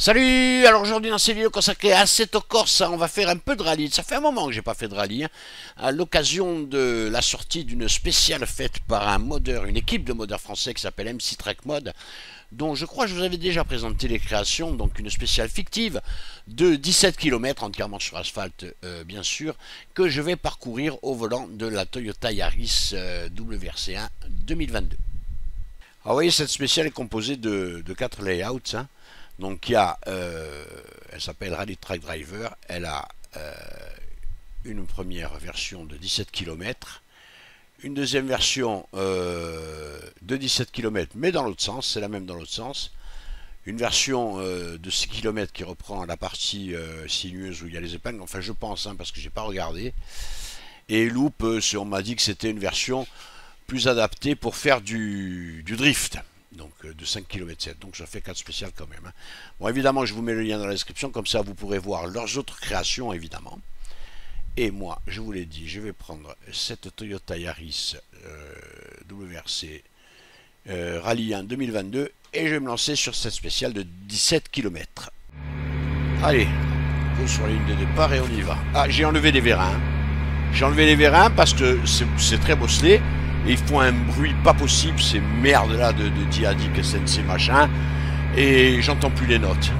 Salut Alors aujourd'hui dans ces vidéos consacrées à cette Corse, on va faire un peu de rallye. Ça fait un moment que j'ai pas fait de rallye. Hein. À l'occasion de la sortie d'une spéciale faite par un modeur, une équipe de modeurs français qui s'appelle MC Track Mod, dont je crois que je vous avais déjà présenté les créations, donc une spéciale fictive de 17 km entièrement sur asphalte euh, bien sûr, que je vais parcourir au volant de la Toyota Yaris euh, WRC1 2022. Alors vous voyez, cette spéciale est composée de, 4 layouts. Hein. Donc il y a, euh, elle s'appelle Rally Track Driver, elle a euh, une première version de 17 km, une deuxième version euh, de 17 km mais dans l'autre sens, c'est la même dans l'autre sens, une version de 6 km qui reprend la partie sinueuse où il y a les épingles, enfin je pense hein, parce que j'ai pas regardé, et Loop, on m'a dit que c'était une version plus adaptée pour faire du drift donc euh, de 5 km 7 donc ça fait 4 spéciales quand même hein. bon évidemment je vous mets le lien dans la description comme ça vous pourrez voir leurs autres créations évidemment et moi je vous l'ai dit je vais prendre cette Toyota Yaris euh, WRC euh, Rallye 1 2022 et je vais me lancer sur cette spéciale de 17 km allez sur la ligne de départ et on y va. Ah j'ai enlevé les vérins. J'ai enlevé les vérins parce que c'est très bosselé. Et ils font un bruit pas possible, ces merdes là de, de Diadic, SNC machin, et j'entends plus les notes.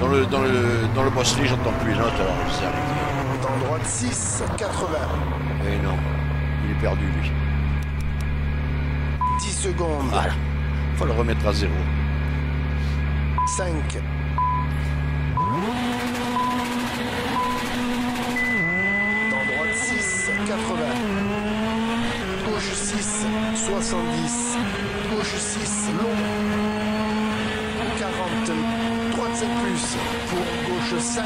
Dans le, dans le, dans le bosselet, j'entends plus les notes, alors je droite 6, 80. Eh non, il est perdu lui. 10 secondes. Voilà, faut le remettre à zéro. 5. Dans droite 6, 80. 70, gauche 6, long, 40, droite 5 plus, pour gauche 5,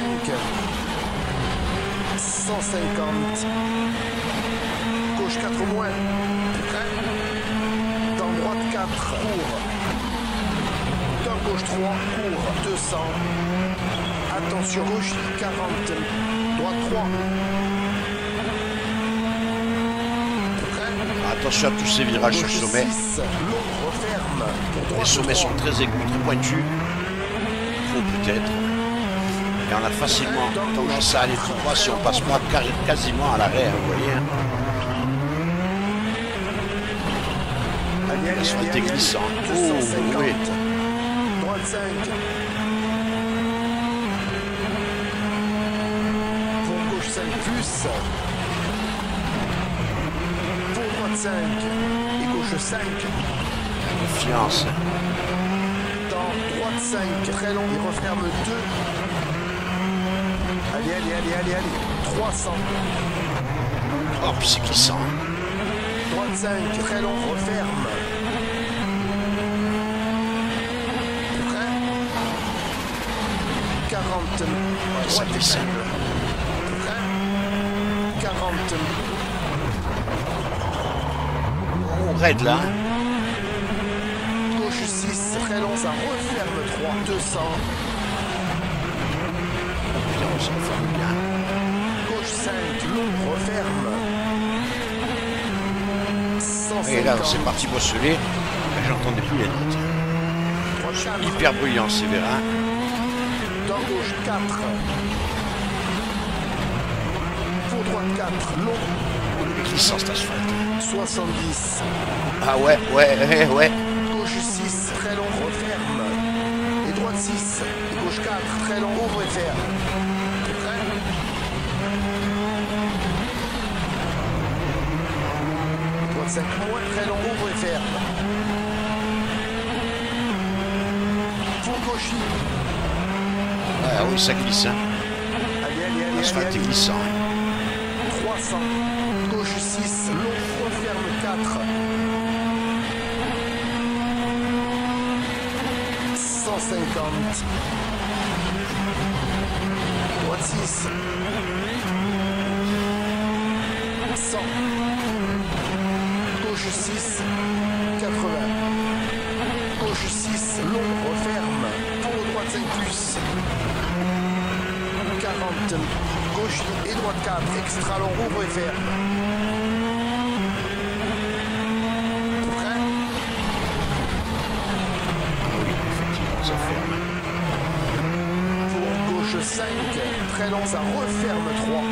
150, gauche 4 moins, prêt, dans droite 4, court, dans gauche 3, court, 200, attention gauche 40, droite 3, Attention à tous ces virages sur le sommet. Les sommets sont très aigus, très pointus. Trop peut-être. Et on a facilement tendance à aller tout droit si on passe pas quasiment à l'arrêt, vous voyez. L'asphalte est glissant. Oh, oui. Droite 5. Pour gauche 5 plus. 5 et gauche 5. Confiance. Dans droite 5, très long, il referme 2. Allez, allez, allez, allez, allez. 300. Oh, puis c'est glissant. Droite 5, très long, referme. Prêt? 40. Droite et 5. Prêt? 40 raide là. Gauche 6, très long, ça referme 3, 200. Gauche 5, long, referme. 150. Et là, c'est parti bosseler. J'entendais plus les notes. Hyper bruyant, Séverin. Dans gauche 4. Pour droite 4, long glissant cet asphalte? 70. Ah ouais, ouais, ouais. Gauche 25 mètres, très long ouvre et ferme. Pour Cauchy. Ah oui, ça glisse. Hein. Allez, allez, allez. L'asphalte est glissant. Hein. 300. Gauche 6, long, referme 4. 150. Droite 6. 100. Gauche 6. 80. Gauche 6, long, referme. Pour droite 5 plus. Gauche et droite 4. Extra long, ouvre et ferme. Pour gauche 5. Très long, ça referme 3.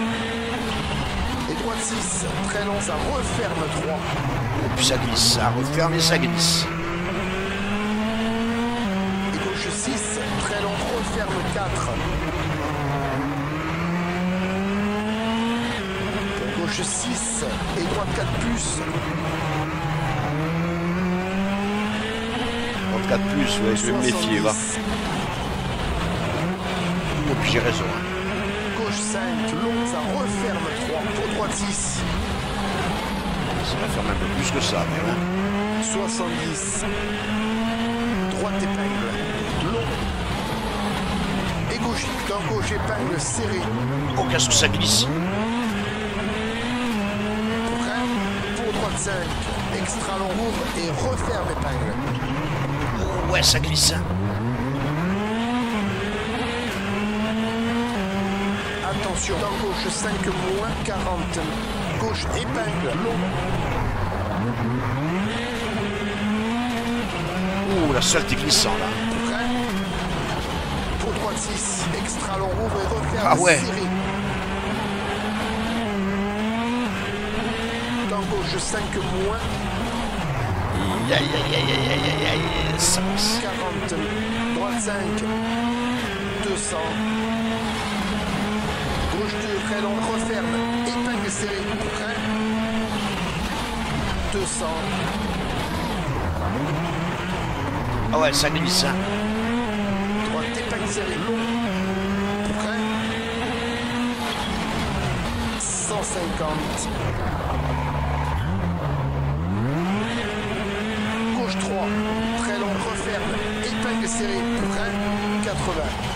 Et droite 6. Très long, ça referme 3. Puis ça glisse, ça referme et ça glisse. Et gauche 6. Très long, referme 4. Pour gauche 6. Et droite 4 plus. 34 plus, ouais, je vais me méfier, va. 70. Et puis j'ai raison. hein. Gauche 5, long, ça referme 3. Pour droite 6. Ça va fermer un peu plus que ça, mais hein. 70. Droite épingle. Long. Et gauche, dans gauche épingle serré. Oh, qu'est-ce que ça glisse Pour droite 5. Extra long ouvre et referme épingle. Oh, ouais, ça glisse. Attention, dans gauche 5 moins 40. Gauche épingle. Long. Oh, la seule est glissant, là. Prêt Pour droite 6. Extra long ouvre et referme Ah ouais. Dans gauche 5 moins Aïe, aïe, aïe, aïe, aïe, aïe, aïe, aïe, ça passe. 40, droite 5, 200, gauche 2, très long, referme, épingle serrée, prêt, 200, Ah ouais, ça glisse, hein. droite épingle serrée, long, prêt, 150, gauche 3, très long, referme, épingle prêt, 80.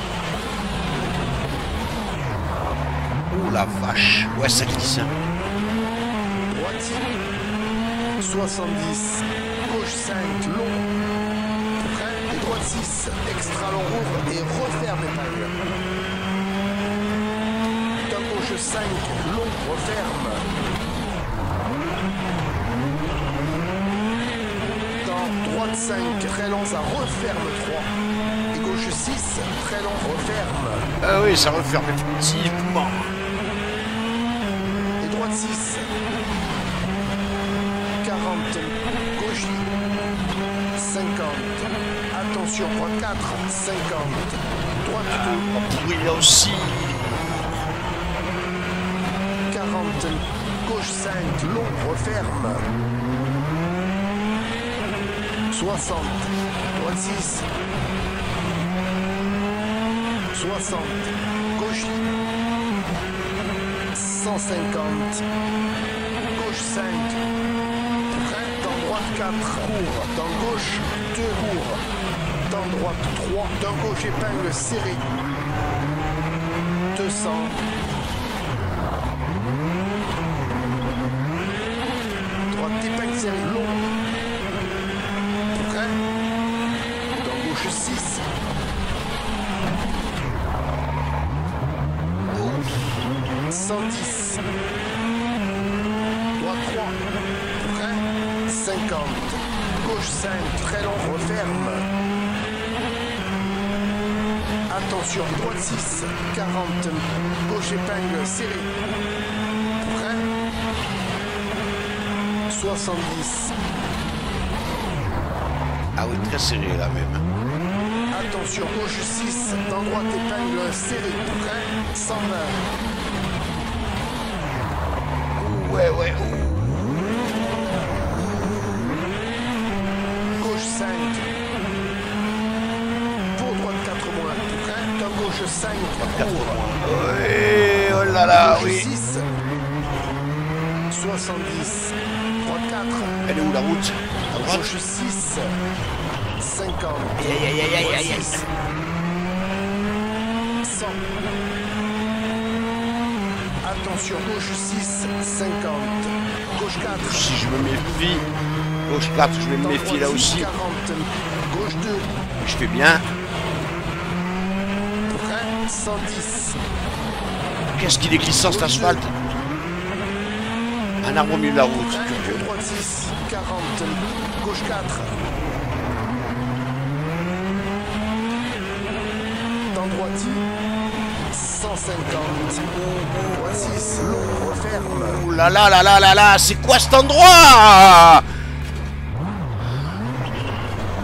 Oh la vache. Ouais, ça glisse, hein. Droite 70, gauche 5, long, prêt, et droite 6, extra long ouvre et referme épingle. Dans gauche 5, long, referme. Dans droite 5, très long, ça referme 3. Et gauche 6, très long, referme. Ah oui, ça referme effectivement. Et droite 6. 40. Gauche. 50. Attention, droite 4. 50. Droite Oui, là aussi. 2. 40. Gauche 5. Long. Referme. 60. Droite 6. 60. Gauche. 150. Gauche 5. Prêt. Dans droite 4. Court. Dans gauche 2 court. Dans droite 3. Dans gauche épingle serrée. 200. Droite épingle serrée. Long. Prêt. Dans gauche 6. 110. Droite 3. Prêt 50. Gauche 5. Très long. Referme. Attention. Droite 6. 40. Gauche épingle serrée. Prêt 70. Ah oui, très serré là même. Attention, gauche 6, dans droite épingle serrée, prêt, 120. Ouais, ouais. Gauche 5. Pour droite 4 moins, prêt, dans gauche 5, pour. Ouais, oh là là, Gauche oui. 6. 70. Droite 4. Elle est où la route? Droite Gauche 6. 50. Aïe, aïe, aïe, aïe, aïe, aïe. 100. Attention, gauche 6, 50. Gauche 4. Si je me méfie. Gauche 4, je vais me méfier là 6, aussi. 40. Gauche 2. Je fais bien. Prêt 110. Qu'est-ce qu'il est glissant cet asphalte? Un arbre au milieu de la route. Frein, droite 6, 40, gauche 4. Dans droite 150. Droite 6, long, referme. Ouh là là là là là là, c'est quoi cet endroit?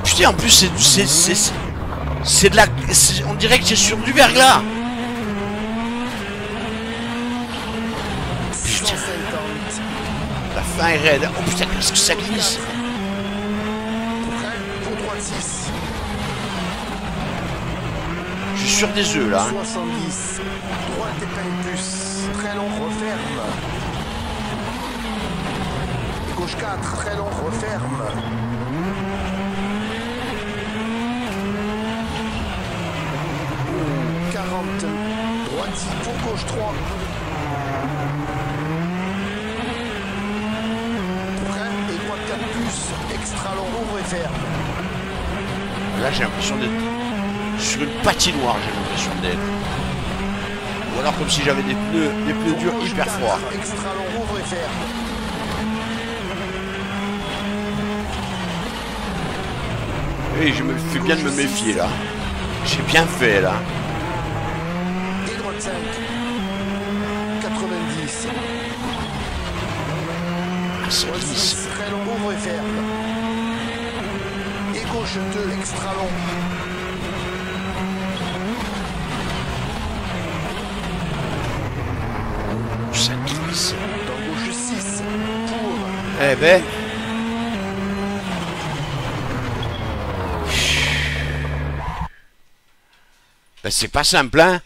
Putain, en plus, c'est du- c'est c'est de la, on dirait que c'est sur du verglas. 150. La fin est raide. Oh putain, qu'est-ce que ça glisse Frein, pour droite 6, Je suis sur des œufs là. hein. 70. Droite épingle plus, très long, referme. Gauche 4, très long, referme. Quarante, droite 10 pour gauche 3. Frein et droite 4 plus, extra long, ouvre et ferme. Là, j'ai l'impression d'être sur une patinoire, j'ai l'impression d'être. Ou alors comme si j'avais des pneus, des pneus durs hyper 4, froids. Et ferme. Oui, je me fais bien de me méfier là. J'ai bien fait là. Et droite 5. 90. Ah. 6, très long, ouvre et ferme. Et gauche 2, extra long. Ça glisse. Dans gauche 6, pour. Eh ben. Ben, c'est pas simple, hein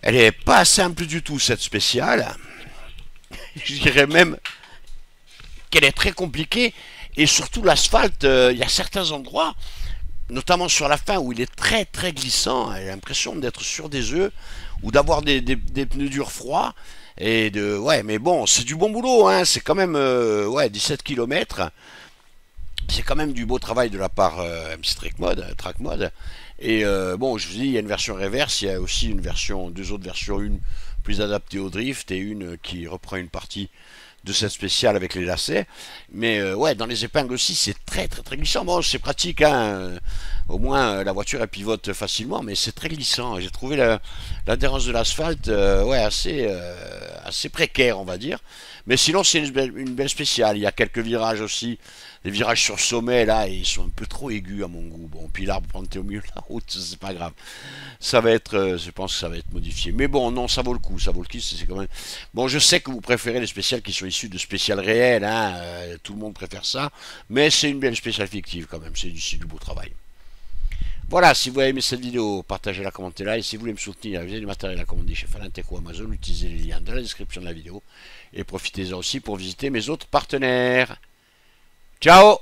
Elle est pas simple du tout, cette spéciale. Je dirais même qu'elle est très compliquée. Et surtout, l'asphalte, euh, il y a certains endroits, notamment sur la fin, où il est très très glissant. J'ai l'impression d'être sur des œufs ou d'avoir des, pneus durs froids. Et de, ouais, mais bon, c'est du bon boulot, hein. C'est quand même, euh, ouais, 17 km. C'est quand même du beau travail de la part euh, MC Track Mode, Track Mode. Et euh, bon, je vous dis, il y a une version reverse, il y a aussi une version, deux autres versions, une plus adaptée au drift et une qui reprend une partie de cette spéciale avec les lacets. Mais euh, ouais, dans les épingles aussi, c'est très très très glissant. Bon, c'est pratique, hein. euh, Au moins, euh, la voiture elle pivote facilement, mais c'est très glissant. J'ai trouvé la- l'adhérence de l'asphalte, ouais, assez assez précaire, on va dire. Mais sinon, c'est une belle, spéciale. Il y a quelques virages aussi. Les virages sur sommet, là, ils sont un peu trop aigus à mon goût. Bon, puis l'arbre planté au milieu de la route, c'est pas grave. Ça va être, euh, je pense que ça va être modifié. Mais bon, non, ça vaut le coup, ça vaut le coup. C'est quand même. Bon, je sais que vous préférez les spéciales qui sont issues de spéciales réelles, hein. euh, tout le monde préfère ça. Mais c'est une belle spéciale fictive quand même. C'est du beau travail. Voilà, si vous avez aimé cette vidéo, partagez-la, commentez-la. Et si vous voulez me soutenir, vous avez du matériel à commander chez Falantec ou Amazon, utilisez les liens dans la description de la vidéo. Et profitez-en aussi pour visiter mes autres partenaires. Ciao